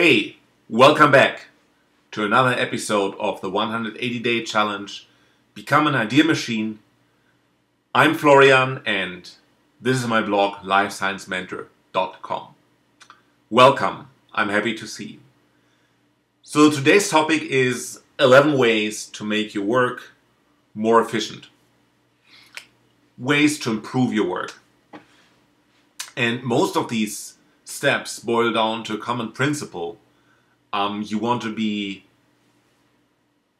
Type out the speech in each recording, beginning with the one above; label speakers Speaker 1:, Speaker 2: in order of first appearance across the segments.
Speaker 1: Hey, welcome back to another episode of the 180 Day Challenge Become an Idea Machine. I'm Florian, and this is my blog, lifesciencementor.com. Welcome, I'm happy to see you. So, today's topic is 11 ways to make your work more efficient, ways to improve your work. And most of these steps boil down to a common principle. Um, you want to be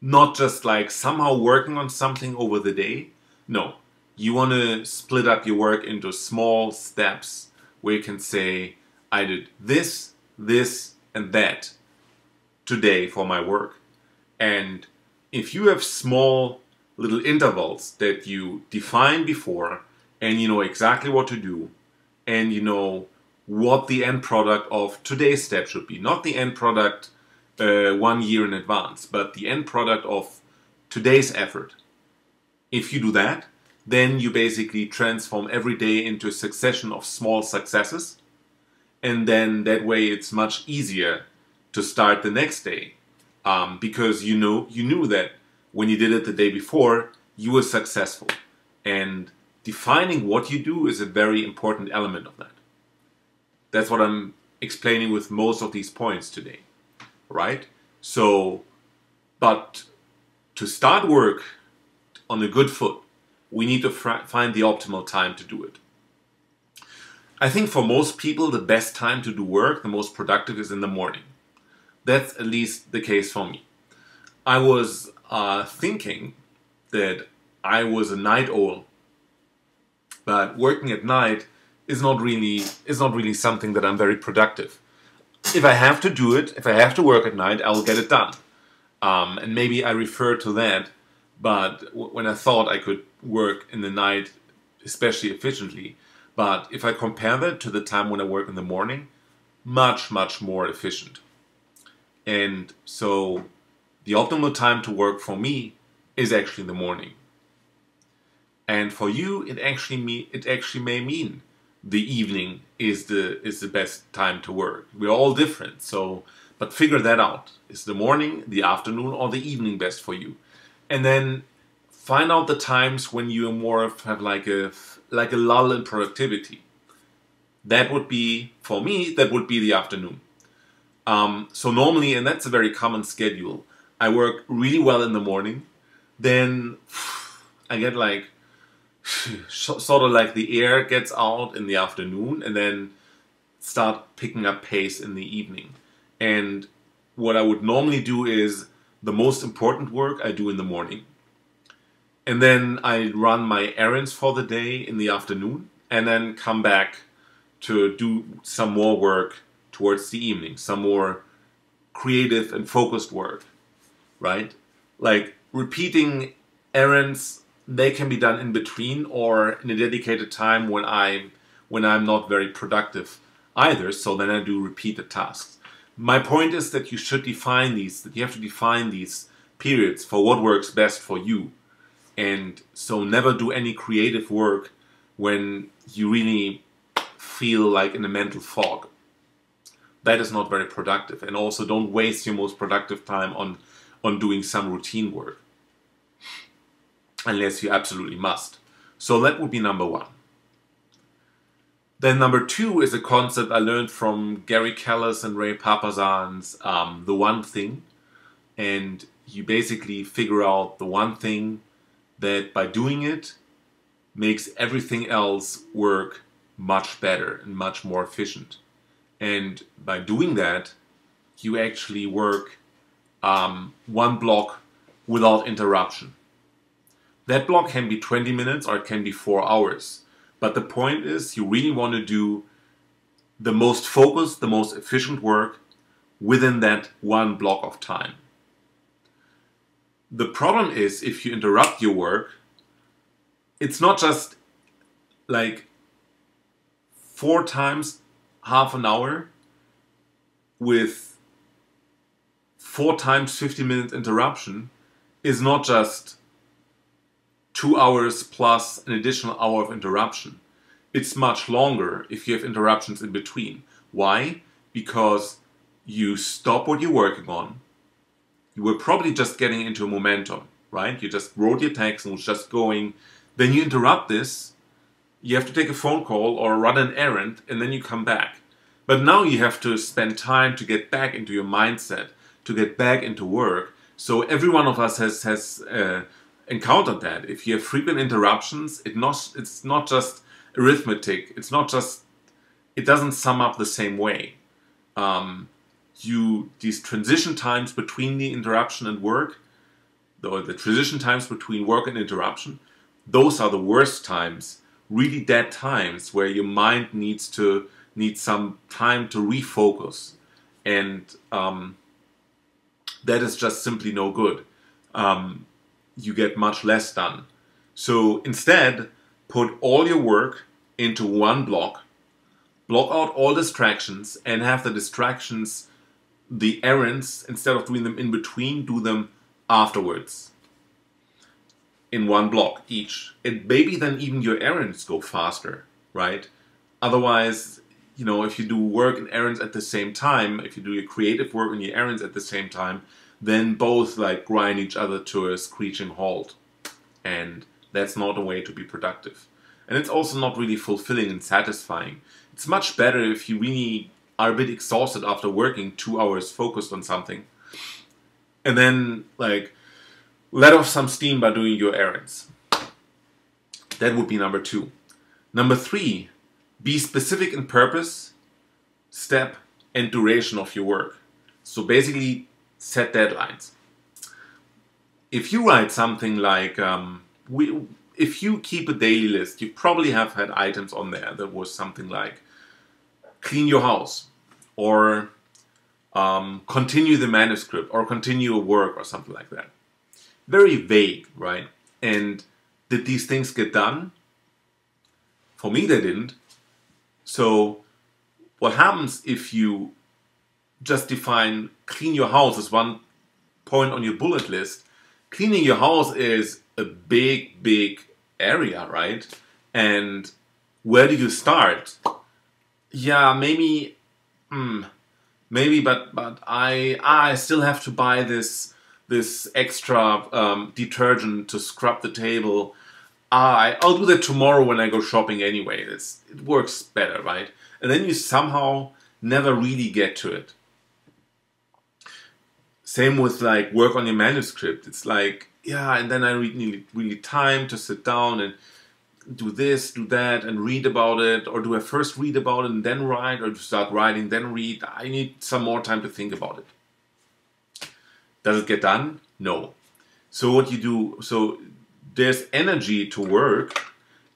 Speaker 1: not just like somehow working on something over the day. No, you want to split up your work into small steps where you can say, I did this, this, and that today for my work. And if you have small little intervals that you define before and you know exactly what to do and you know what the end product of today's step should be. Not the end product uh, one year in advance, but the end product of today's effort. If you do that, then you basically transform every day into a succession of small successes. And then that way it's much easier to start the next day um, because you know you knew that when you did it the day before you were successful and defining what you do is a very important element of that that's what I'm explaining with most of these points today, right? So, but to start work on a good foot, we need to find the optimal time to do it. I think for most people, the best time to do work, the most productive, is in the morning. That's at least the case for me. I was uh, thinking that I was a night owl, but working at night is not really is not really something that I'm very productive. If I have to do it, if I have to work at night, I will get it done. Um, and maybe I refer to that, but when I thought I could work in the night, especially efficiently, but if I compare that to the time when I work in the morning, much much more efficient. And so, the optimal time to work for me is actually in the morning. And for you, it actually me it actually may mean the evening is the is the best time to work. We're all different, so but figure that out. Is the morning, the afternoon, or the evening best for you? And then find out the times when you more of have like a like a lull in productivity. That would be for me. That would be the afternoon. Um, so normally, and that's a very common schedule. I work really well in the morning. Then I get like sort of like the air gets out in the afternoon and then start picking up pace in the evening. And what I would normally do is the most important work I do in the morning. And then I run my errands for the day in the afternoon and then come back to do some more work towards the evening, some more creative and focused work, right? Like repeating errands they can be done in between or in a dedicated time when I'm when I'm not very productive either. So then I do repeated tasks. My point is that you should define these, that you have to define these periods for what works best for you. And so never do any creative work when you really feel like in a mental fog. That is not very productive. And also don't waste your most productive time on, on doing some routine work unless you absolutely must. So that would be number one. Then number two is a concept I learned from Gary Keller and Ray Papasan's um, The One Thing. And you basically figure out the one thing that by doing it makes everything else work much better and much more efficient. And by doing that, you actually work um, one block without interruption. That block can be 20 minutes or it can be 4 hours. But the point is you really want to do the most focused, the most efficient work within that one block of time. The problem is if you interrupt your work, it's not just like four times half an hour with four times 50 minutes interruption is not just two hours plus an additional hour of interruption. It's much longer if you have interruptions in between. Why? Because you stop what you're working on. You were probably just getting into momentum, right? You just wrote your text and was just going. Then you interrupt this. You have to take a phone call or run an errand, and then you come back. But now you have to spend time to get back into your mindset, to get back into work. So every one of us has has uh, encountered that. If you have frequent interruptions, it not it's not just arithmetic. It's not just it doesn't sum up the same way. Um, you these transition times between the interruption and work, or the transition times between work and interruption, those are the worst times. Really dead times where your mind needs to need some time to refocus, and um, that is just simply no good. Um, you get much less done. So instead, put all your work into one block, block out all distractions, and have the distractions, the errands, instead of doing them in between, do them afterwards in one block each. And maybe then even your errands go faster, right? Otherwise, you know, if you do work and errands at the same time, if you do your creative work and your errands at the same time, then both like grind each other to a screeching halt. And that's not a way to be productive. And it's also not really fulfilling and satisfying. It's much better if you really are a bit exhausted after working two hours focused on something. And then like let off some steam by doing your errands. That would be number two. Number three, be specific in purpose, step, and duration of your work. So basically, set deadlines. If you write something like, um, we, if you keep a daily list, you probably have had items on there that was something like clean your house or um, continue the manuscript or continue a work or something like that. Very vague, right? And did these things get done? For me, they didn't. So, what happens if you just define clean your house as one point on your bullet list? Cleaning your house is a big, big area, right? And where do you start? Yeah, maybe, hmm, maybe, but but I I still have to buy this this extra um, detergent to scrub the table. I I'll do that tomorrow when I go shopping anyway. It's, it works better, right? And then you somehow never really get to it. Same with like work on your manuscript. It's like yeah, and then I really need really time to sit down and do this, do that, and read about it, or do I first read about it and then write, or start writing then read? I need some more time to think about it. Does it get done? No. So what you do? So there's energy to work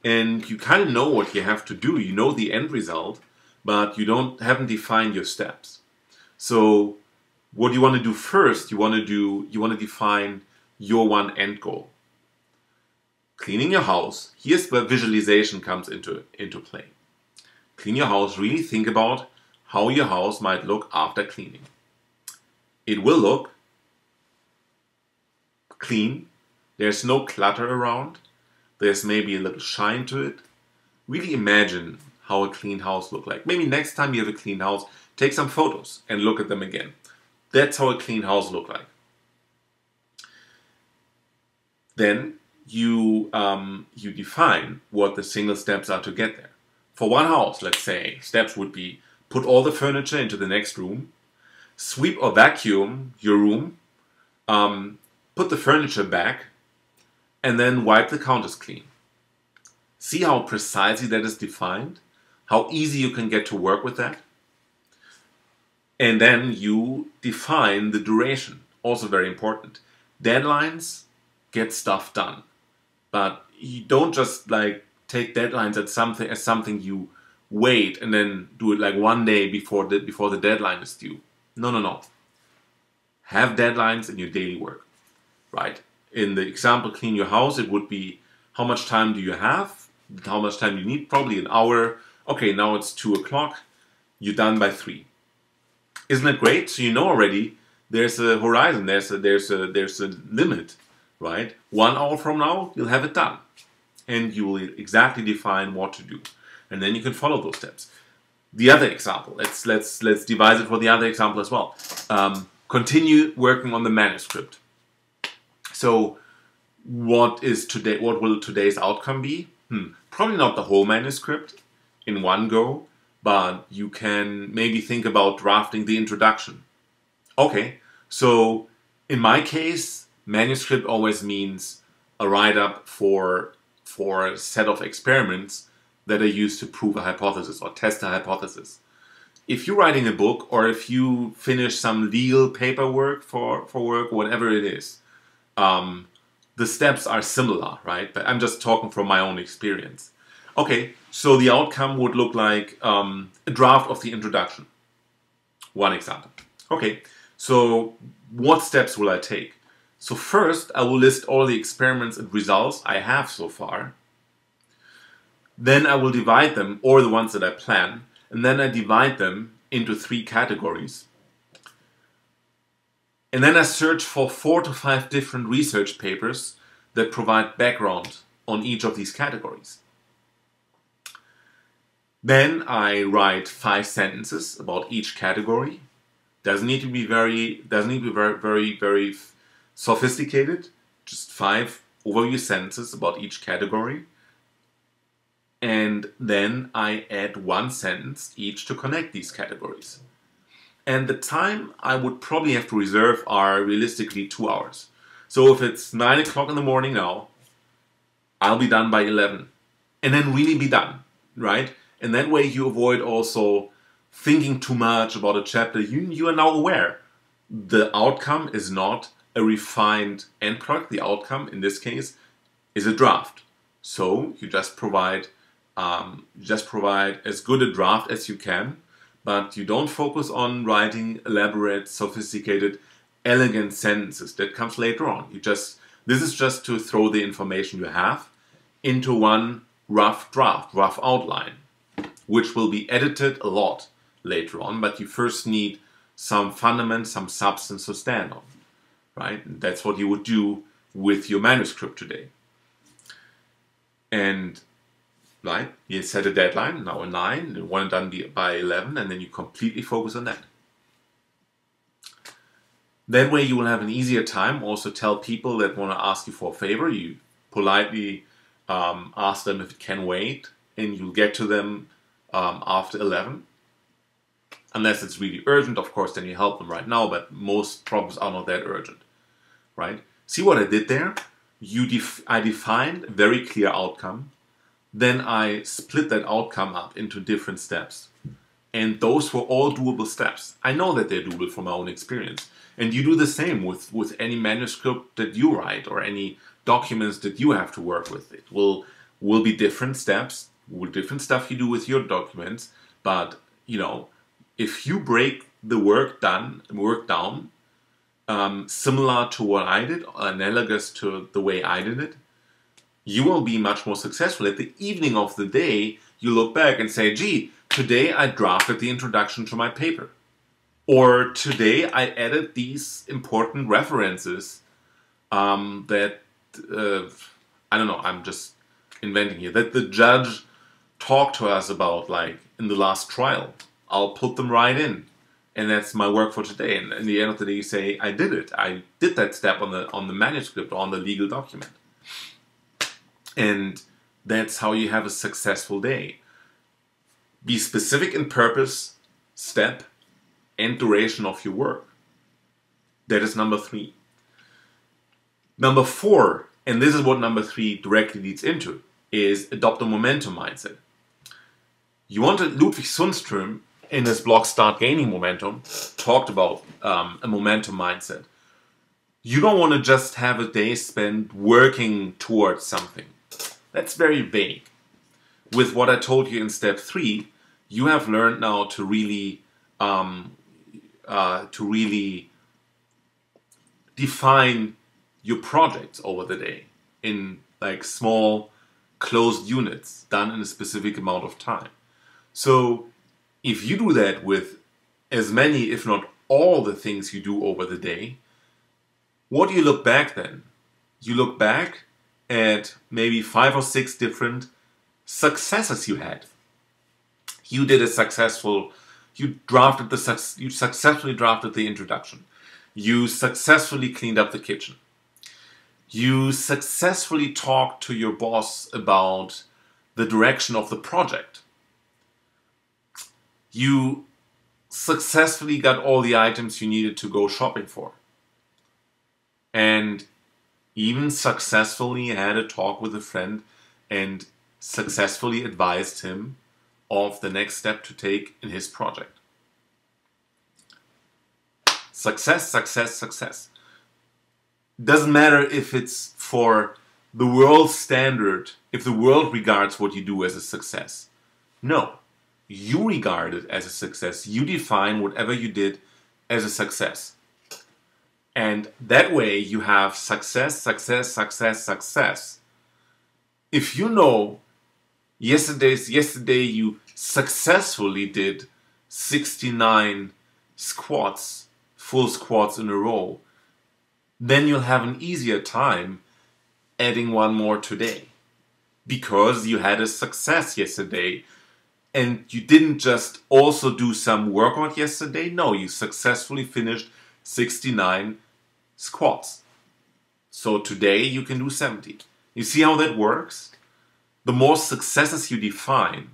Speaker 1: and you kind of know what you have to do. You know the end result, but you don't haven't defined your steps. So what you want to do first, you want to do you want to define your one end goal. Cleaning your house, here's where visualization comes into, into play. Clean your house, really think about how your house might look after cleaning. It will look clean, there's no clutter around. There's maybe a little shine to it. Really imagine how a clean house look like. Maybe next time you have a clean house, take some photos and look at them again. That's how a clean house look like. Then you um, you define what the single steps are to get there. For one house, let's say, steps would be put all the furniture into the next room, sweep or vacuum your room, um, put the furniture back, and then wipe the counters clean. See how precisely that is defined? How easy you can get to work with that? And then you define the duration, also very important. Deadlines, get stuff done. But you don't just like take deadlines as something as something you wait and then do it like one day before the before the deadline is due. No, no, no. Have deadlines in your daily work, right? in the example clean your house, it would be how much time do you have? How much time you need? Probably an hour. Okay, now it's two o'clock. You're done by three. Isn't it great? So you know already there's a horizon, there's a there's a there's a limit, right? One hour from now, you'll have it done. And you will exactly define what to do. And then you can follow those steps. the other example. Let's let's let's devise it for the other example as well. Um, continue working on the manuscript. So, what is today? What will today's outcome be? Hmm, probably not the whole manuscript in one go, but you can maybe think about drafting the introduction. Okay, so in my case, manuscript always means a write up for for a set of experiments that are used to prove a hypothesis or test a hypothesis. If you're writing a book or if you finish some legal paperwork for, for work, whatever it is, um, the steps are similar, right? But I'm just talking from my own experience. Okay, so the outcome would look like um, a draft of the introduction. One example. Okay, so what steps will I take? So first, I will list all the experiments and results I have so far. Then I will divide them, or the ones that I plan, and then I divide them into three categories. And then I search for four to five different research papers that provide background on each of these categories. Then I write five sentences about each category. Doesn't need to be very doesn't need to be very very very sophisticated. Just five overview sentences about each category and then I add one sentence each to connect these categories. And the time I would probably have to reserve are realistically two hours. So if it's 9 o'clock in the morning now, I'll be done by 11. And then really be done, right? And that way you avoid also thinking too much about a chapter. You, you are now aware the outcome is not a refined end product. The outcome, in this case, is a draft. So you just provide um, just provide as good a draft as you can, but you don't focus on writing elaborate, sophisticated, elegant sentences. That comes later on. You just this is just to throw the information you have into one rough draft, rough outline, which will be edited a lot later on, but you first need some fundament, some substance to stand on, right? That's what you would do with your manuscript today. And right? You set a deadline, now a 9, you want it done by 11, and then you completely focus on that. That way you will have an easier time. Also tell people that want to ask you for a favor. You politely um, ask them if it can wait, and you'll get to them um, after 11. Unless it's really urgent, of course, then you help them right now, but most problems are not that urgent, right? See what I did there? You def I defined a very clear outcome then I split that outcome up into different steps. And those were all doable steps. I know that they're doable from my own experience. And you do the same with, with any manuscript that you write or any documents that you have to work with. It will will be different steps, will different stuff you do with your documents. But you know, if you break the work done work down, um, similar to what I did, analogous to the way I did it, you will be much more successful. At the evening of the day, you look back and say, gee, today I drafted the introduction to my paper. Or today I added these important references um, that, uh, I don't know, I'm just inventing here, that the judge talked to us about, like in the last trial. I'll put them right in. And that's my work for today. And in the end of the day, you say, I did it. I did that step on the on the manuscript, on the legal document. And that's how you have a successful day. Be specific in purpose, step, and duration of your work. That is number three. Number four, and this is what number three directly leads into, is adopt a momentum mindset. You wanted Ludvig Sunström in his blog Start Gaining Momentum talked about um, a momentum mindset. You don't want to just have a day spent working towards something. That's very vague. With what I told you in step three, you have learned now to really um, uh, to really define your projects over the day in like small closed units done in a specific amount of time. So if you do that with as many, if not all the things you do over the day, what do you look back then? You look back at maybe five or six different successes you had. you did a successful, you drafted the, you successfully drafted the introduction. You successfully cleaned up the kitchen. You successfully talked to your boss about the direction of the project. You successfully got all the items you needed to go shopping for. And even successfully had a talk with a friend and successfully advised him of the next step to take in his project. Success, success, success. Doesn't matter if it's for the world standard, if the world regards what you do as a success. No, you regard it as a success. You define whatever you did as a success. And that way you have success, success, success, success. If you know yesterday's yesterday you successfully did 69 squats, full squats in a row, then you'll have an easier time adding one more today. Because you had a success yesterday and you didn't just also do some workout yesterday. No, you successfully finished 69 squats. So today you can do 70. You see how that works? The more successes you define,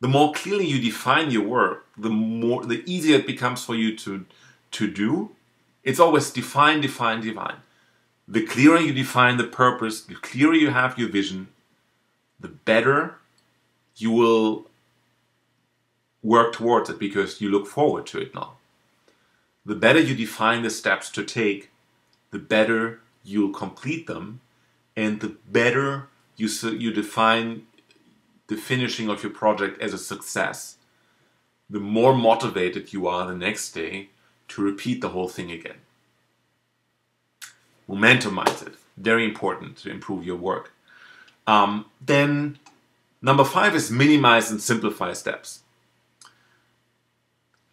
Speaker 1: the more clearly you define your work, the more the easier it becomes for you to to do. It's always define, define, define. The clearer you define the purpose, the clearer you have your vision, the better you will work towards it because you look forward to it now the better you define the steps to take, the better you'll complete them, and the better you, you define the finishing of your project as a success, the more motivated you are the next day to repeat the whole thing again. Momentumize it. Very important to improve your work. Um, then, number five is minimize and simplify steps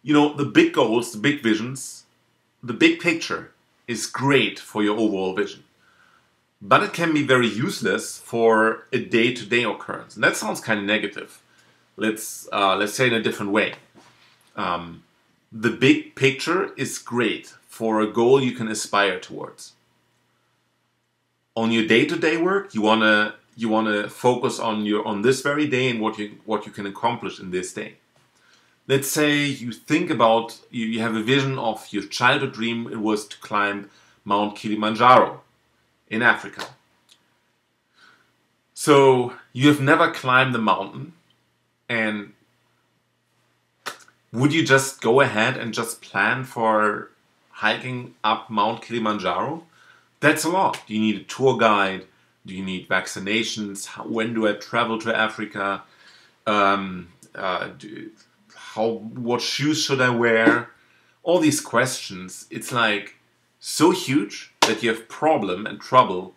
Speaker 1: you know, the big goals, the big visions, the big picture is great for your overall vision. But it can be very useless for a day-to-day occurrence. And that sounds kind of negative. Let's, uh, let's say in a different way. Um, the big picture is great for a goal you can aspire towards. On your day-to-day -day work, you wanna you wanna focus on your on this very day and what you what you can accomplish in this day let's say you think about, you, you have a vision of your childhood dream, it was to climb Mount Kilimanjaro in Africa. So you have never climbed the mountain and would you just go ahead and just plan for hiking up Mount Kilimanjaro? That's a lot. You need a tour guide? Do you need vaccinations? When do I travel to Africa? Um, uh, do, how what shoes should I wear? All these questions. It's like so huge that you have problem and trouble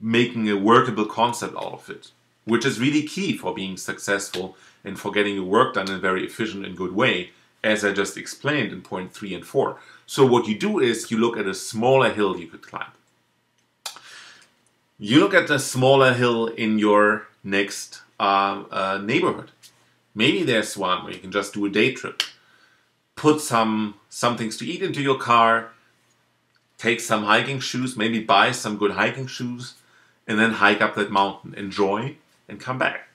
Speaker 1: making a workable concept out of it, which is really key for being successful and for getting your work done in a very efficient and good way, as I just explained in point three and four. So what you do is you look at a smaller hill you could climb. You look at a smaller hill in your next uh, uh, neighborhood. Maybe there's one where you can just do a day trip. Put some some things to eat into your car, take some hiking shoes, maybe buy some good hiking shoes, and then hike up that mountain. Enjoy and come back.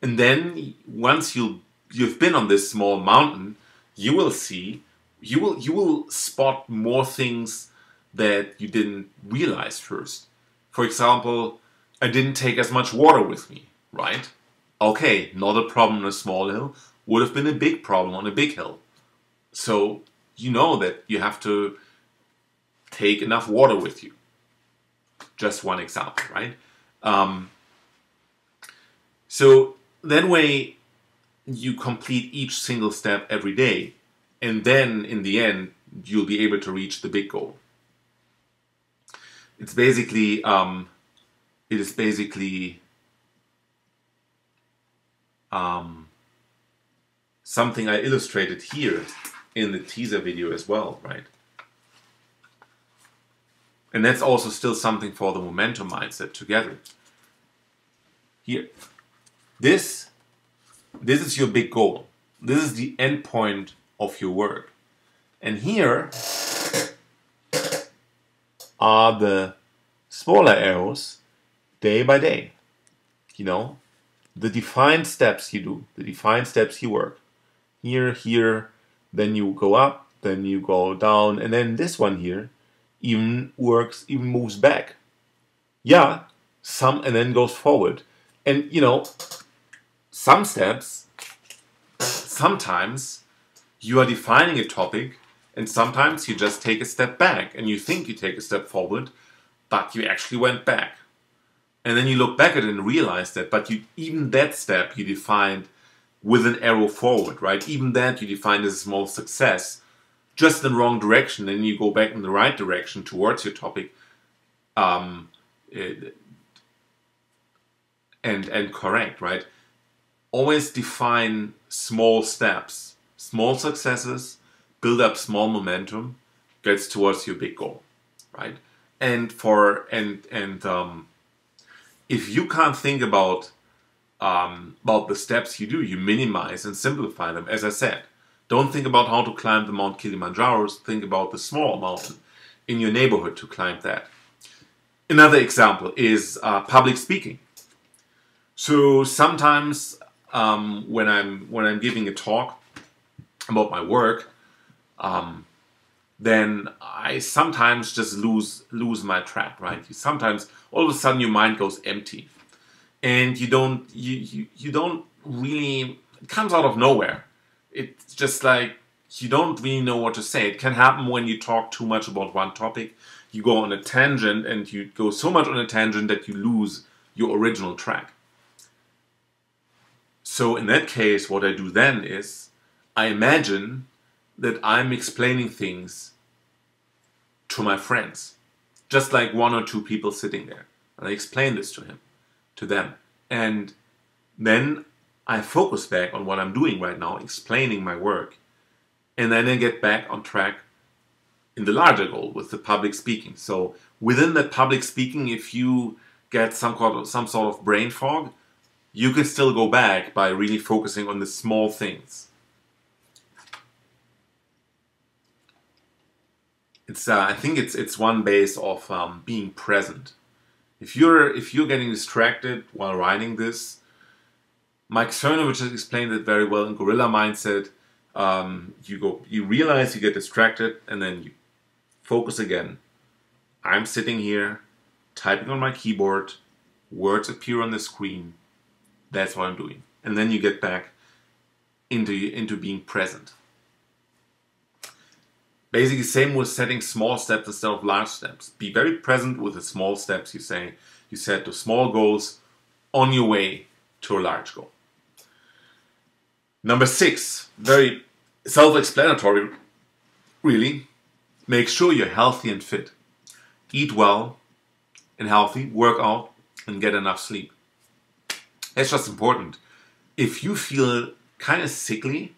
Speaker 1: And then once you you've been on this small mountain, you will see you will you will spot more things that you didn't realize first. For example, I didn't take as much water with me, right? Okay, not a problem on a small hill, would have been a big problem on a big hill. So you know that you have to take enough water with you. Just one example, right? Um, so that way you complete each single step every day, and then in the end, you'll be able to reach the big goal. It's basically, um, it is basically um, something I illustrated here in the teaser video as well, right? And that's also still something for the momentum mindset together. Here, this this is your big goal. This is the end point of your work. And here are the smaller arrows day by day. You know, the defined steps you do, the defined steps you work. Here, here, then you go up, then you go down, and then this one here even works, even moves back. Yeah, some and then goes forward. And you know, some steps, sometimes you are defining a topic, and sometimes you just take a step back and you think you take a step forward, but you actually went back. And then you look back at it and realize that, but you even that step you defined with an arrow forward, right? Even that you defined as a small success, just in the wrong direction, then you go back in the right direction towards your topic, um, it, and and correct, right? Always define small steps, small successes, build up small momentum, gets towards your big goal, right? And for and and um, if you can't think about um, about the steps you do, you minimize and simplify them. As I said, don't think about how to climb the Mount Kilimanjaro. Think about the small mountain in your neighborhood to climb that. Another example is uh, public speaking. So sometimes um, when I'm when I'm giving a talk about my work, um, then I sometimes just lose lose my track. Right? You sometimes all of a sudden your mind goes empty, and you don't you you, you don't really it comes out of nowhere. It's just like you don't really know what to say. It can happen when you talk too much about one topic. You go on a tangent and you go so much on a tangent that you lose your original track. So in that case, what I do then is I imagine that I'm explaining things to my friends, just like one or two people sitting there. And I explain this to him, to them. And then I focus back on what I'm doing right now, explaining my work. And then I get back on track in the larger goal with the public speaking. So within that public speaking, if you get some, some sort of brain fog, you can still go back by really focusing on the small things. It's uh, I think it's it's one base of um, being present. If you're if you're getting distracted while writing this, Mike Cernovich has explained it very well in Gorilla Mindset. Um, you go, you realize you get distracted, and then you focus again. I'm sitting here, typing on my keyboard. Words appear on the screen that's what I'm doing. And then you get back into, into being present. Basically, same with setting small steps instead of large steps. Be very present with the small steps you say. You set the small goals on your way to a large goal. Number six, very self-explanatory, really. Make sure you're healthy and fit. Eat well and healthy, work out, and get enough sleep. It's just important. If you feel kind of sickly,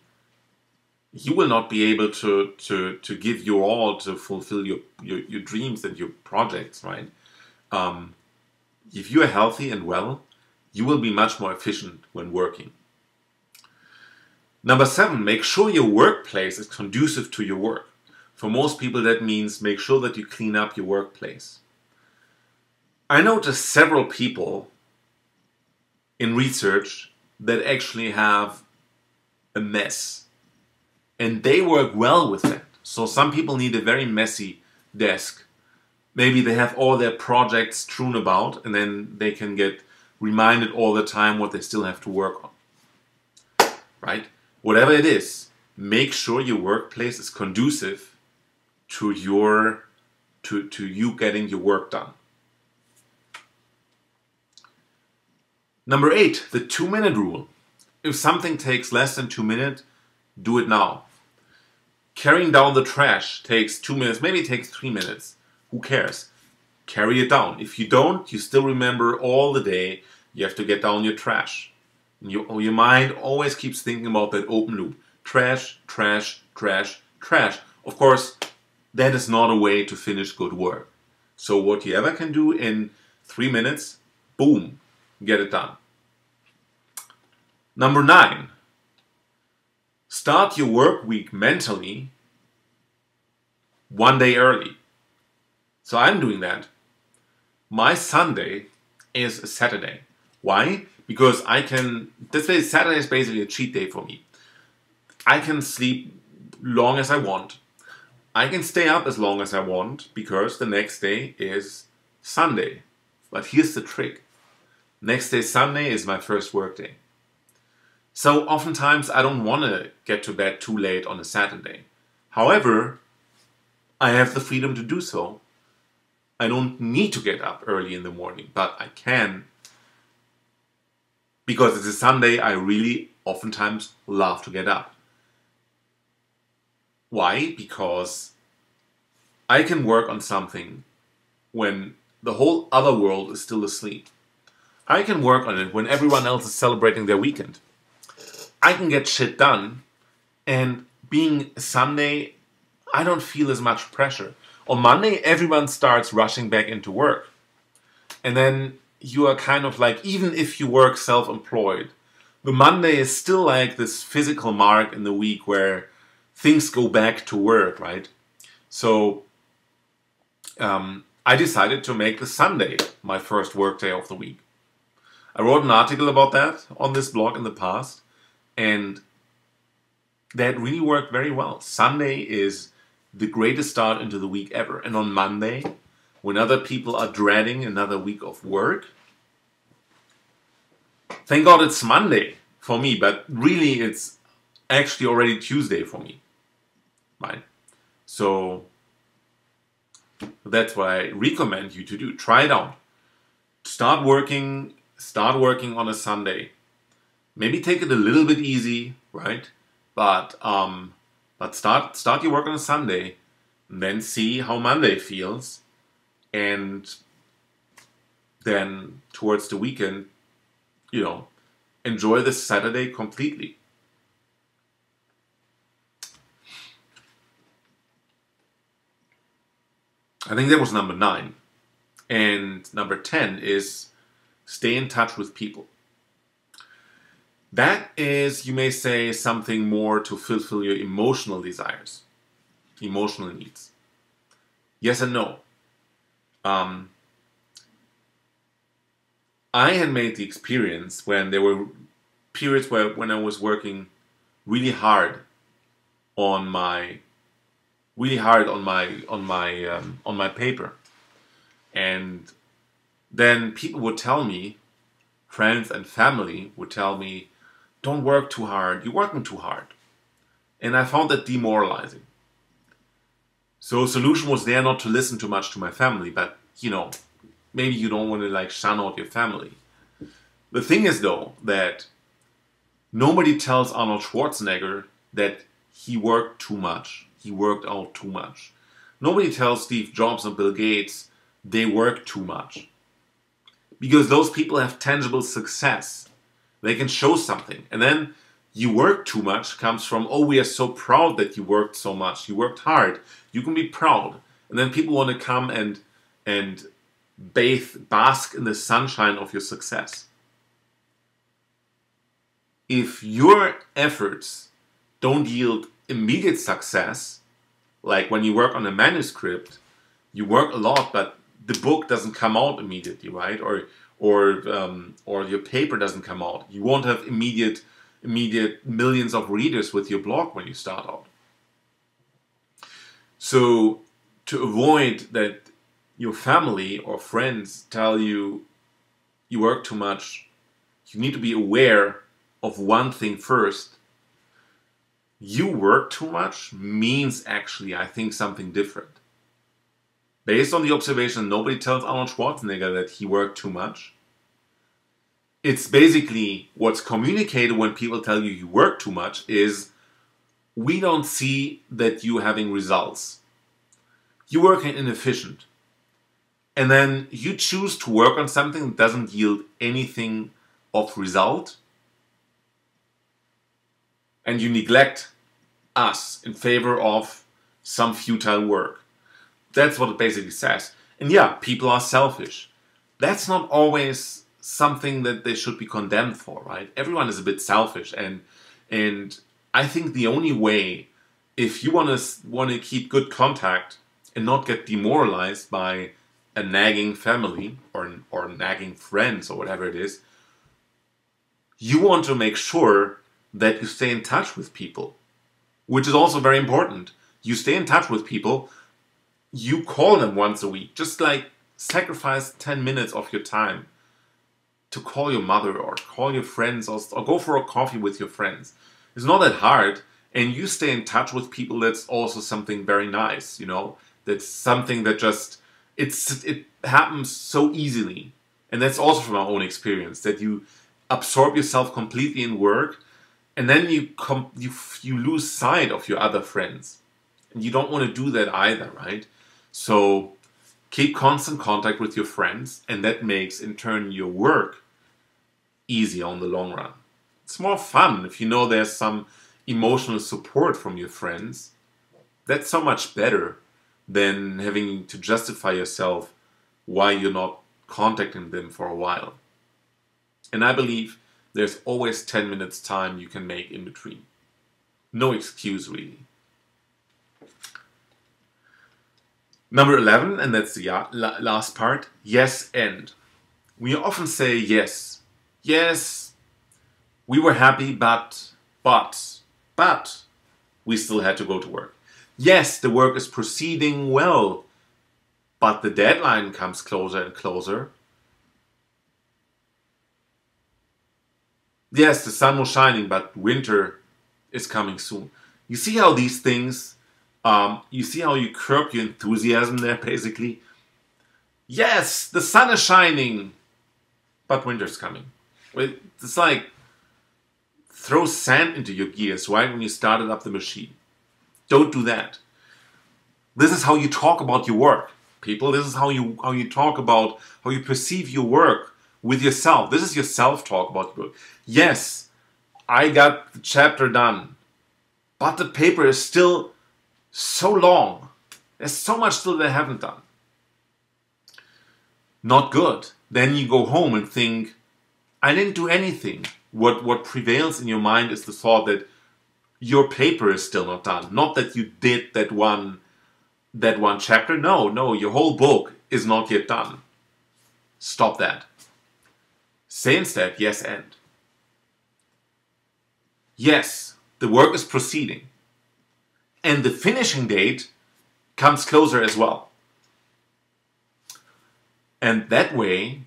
Speaker 1: you will not be able to to to give your all to fulfill your your, your dreams and your projects, right? Um, if you are healthy and well, you will be much more efficient when working. Number seven, make sure your workplace is conducive to your work. For most people, that means make sure that you clean up your workplace. I noticed several people in research that actually have a mess. And they work well with that. So some people need a very messy desk. Maybe they have all their projects strewn about and then they can get reminded all the time what they still have to work on. Right? Whatever it is, make sure your workplace is conducive to your to, to you getting your work done. Number eight, the two minute rule. If something takes less than two minutes, do it now. Carrying down the trash takes two minutes, maybe it takes three minutes. Who cares? Carry it down. If you don't, you still remember all the day you have to get down your trash. Your, your mind always keeps thinking about that open loop. Trash, trash, trash, trash. Of course, that is not a way to finish good work. So what you ever can do in three minutes, boom, get it done. Number nine, start your work week mentally one day early. So I'm doing that. My Sunday is a Saturday. Why? Because I can, this day, Saturday is basically a cheat day for me. I can sleep long as I want. I can stay up as long as I want because the next day is Sunday. But here's the trick. Next day, Sunday, is my first work day. So oftentimes I don't want to get to bed too late on a Saturday. However, I have the freedom to do so. I don't need to get up early in the morning, but I can. Because it's a Sunday, I really oftentimes love to get up. Why? Because I can work on something when the whole other world is still asleep. I can work on it when everyone else is celebrating their weekend. I can get shit done, and being Sunday, I don't feel as much pressure. On Monday, everyone starts rushing back into work. And then you are kind of like, even if you work self employed, the Monday is still like this physical mark in the week where things go back to work, right? So um, I decided to make the Sunday my first workday of the week. I wrote an article about that on this blog in the past, and that really worked very well. Sunday is the greatest start into the week ever. And on Monday, when other people are dreading another week of work, thank God it's Monday for me, but really it's actually already Tuesday for me. Right? So that's what I recommend you to do. Try it out. Start working, start working on a Sunday. Maybe take it a little bit easy, right? But um, but start start your work on a Sunday, then see how Monday feels, and then towards the weekend, you know, enjoy the Saturday completely. I think that was number nine. And number 10 is stay in touch with people. That is, you may say, something more to fulfill your emotional desires, emotional needs. Yes and no. Um, I had made the experience when there were periods where when I was working really hard on my really hard on my on my um, on my paper, and then people would tell me, friends and family would tell me, "Don't work too hard. You're working too hard," and I found that demoralizing. So solution was there not to listen too much to my family, but you know, maybe you don't want to like shun out your family. The thing is though that nobody tells Arnold Schwarzenegger that he worked too much he worked out too much. Nobody tells Steve Jobs and Bill Gates they work too much. Because those people have tangible success. They can show something. And then you work too much comes from, oh, we are so proud that you worked so much. You worked hard. You can be proud. And then people want to come and and bathe, bask in the sunshine of your success. If your efforts don't yield immediate success, like when you work on a manuscript, you work a lot, but the book doesn't come out immediately, right? Or or um, or your paper doesn't come out. You won't have immediate immediate millions of readers with your blog when you start out. So to avoid that your family or friends tell you you work too much, you need to be aware of one thing first you work too much means actually, I think, something different. Based on the observation, nobody tells Arnold Schwarzenegger that he worked too much. It's basically what's communicated when people tell you you work too much is we don't see that you're having results. You're working inefficient. And then you choose to work on something that doesn't yield anything of result. And you neglect us in favor of some futile work. That's what it basically says. And yeah, people are selfish. That's not always something that they should be condemned for, right? Everyone is a bit selfish, and and I think the only way, if you want to want to keep good contact and not get demoralized by a nagging family or or nagging friends or whatever it is, you want to make sure that you stay in touch with people, which is also very important. You stay in touch with people. You call them once a week, just like sacrifice 10 minutes of your time to call your mother or call your friends or, or go for a coffee with your friends. It's not that hard, and you stay in touch with people. That's also something very nice, you know. That's something that just it's it happens so easily, and that's also from our own experience that you absorb yourself completely in work, and then you com- you you lose sight of your other friends, and you don't want to do that either, right? So keep constant contact with your friends, and that makes in turn your work easier on the long run. It's more fun if you know there's some emotional support from your friends. That's so much better than having to justify yourself why you're not contacting them for a while. And I believe there's always 10 minutes time you can make in between. No excuse really. Number 11, and that's the last part, yes and. We often say yes. Yes, we were happy, but, but, but, we still had to go to work. Yes, the work is proceeding well, but the deadline comes closer and closer. Yes, the sun was shining, but winter is coming soon. You see how these things, um, you see how you curb your enthusiasm there, basically? Yes, the sun is shining, but winter's coming. It's like throw sand into your gears right when you started up the machine. Don't do that. This is how you talk about your work, people. This is how you how you talk about how you perceive your work with yourself. This is your self-talk about your work. Yes, I got the chapter done, but the paper is still so long. There's so much still they haven't done. Not good. Then you go home and think, I didn't do anything. What what prevails in your mind is the thought that your paper is still not done. Not that you did that one that one chapter. No, no, your whole book is not yet done. Stop that. Say instead, yes and. Yes, the work is proceeding. And the finishing date comes closer as well. And that way,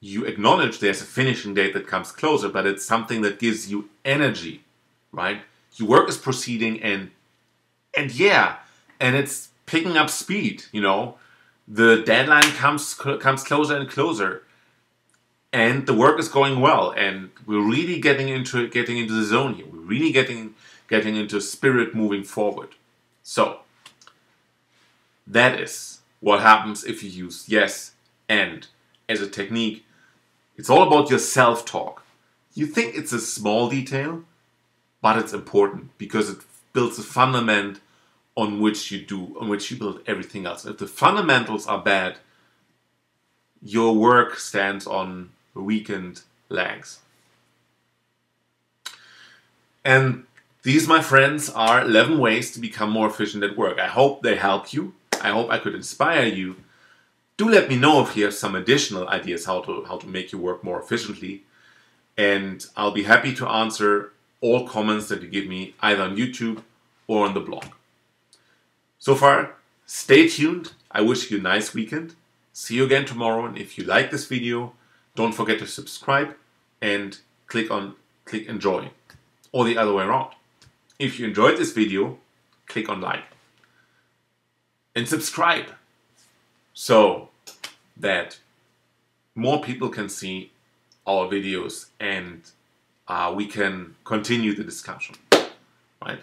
Speaker 1: you acknowledge there's a finishing date that comes closer, but it's something that gives you energy, right? Your work is proceeding and and yeah, and it's picking up speed, you know. The deadline comes comes closer and closer. And the work is going well and we're really getting into getting into the zone here. We're really getting getting into spirit moving forward. So that is what happens if you use yes and as a technique it's all about your self talk. You think it's a small detail, but it's important because it builds a fundament on which you do, on which you build everything else. If the fundamentals are bad, your work stands on weakened legs. And these, my friends, are 11 ways to become more efficient at work. I hope they help you. I hope I could inspire you do let me know if you have some additional ideas how to how to make your work more efficiently and I'll be happy to answer all comments that you give me either on YouTube or on the blog. So far, stay tuned. I wish you a nice weekend. See you again tomorrow and if you like this video, don't forget to subscribe and click on click enjoy or the other way around. If you enjoyed this video, click on like and subscribe so that more people can see our videos and uh, we can continue the discussion, right?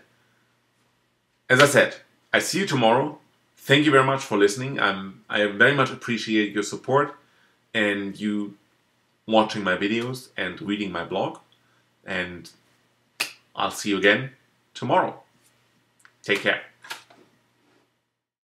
Speaker 1: As I said, I see you tomorrow. Thank you very much for listening. I'm, I very much appreciate your support and you watching my videos and reading my blog. And I'll see you again tomorrow. Take care.